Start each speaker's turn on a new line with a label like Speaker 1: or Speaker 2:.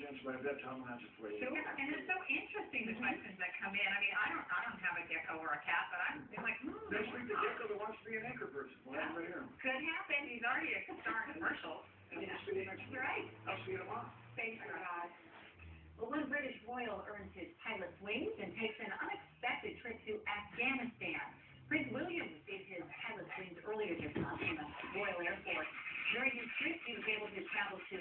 Speaker 1: sense, but at that time I just waited. Yeah, and it's
Speaker 2: so
Speaker 3: interesting the questions that come in. I mean, I don't, I don't have a gecko or a cat, but I'm like, hmm. Next week the
Speaker 1: gecko that wants to be an anchor person. Why yeah. Right here.
Speaker 2: Could happen.
Speaker 3: He's already a star in commercials.
Speaker 1: And yeah. we'll see you next week. Right. I'll see you tomorrow.
Speaker 2: Thank you, God. Well, one British royal earns his pilot's wings and takes an unexpected trip to Afghanistan. Prince William received his pilot's wings earlier this month from the Royal Air Force. During his trip, he was able to travel to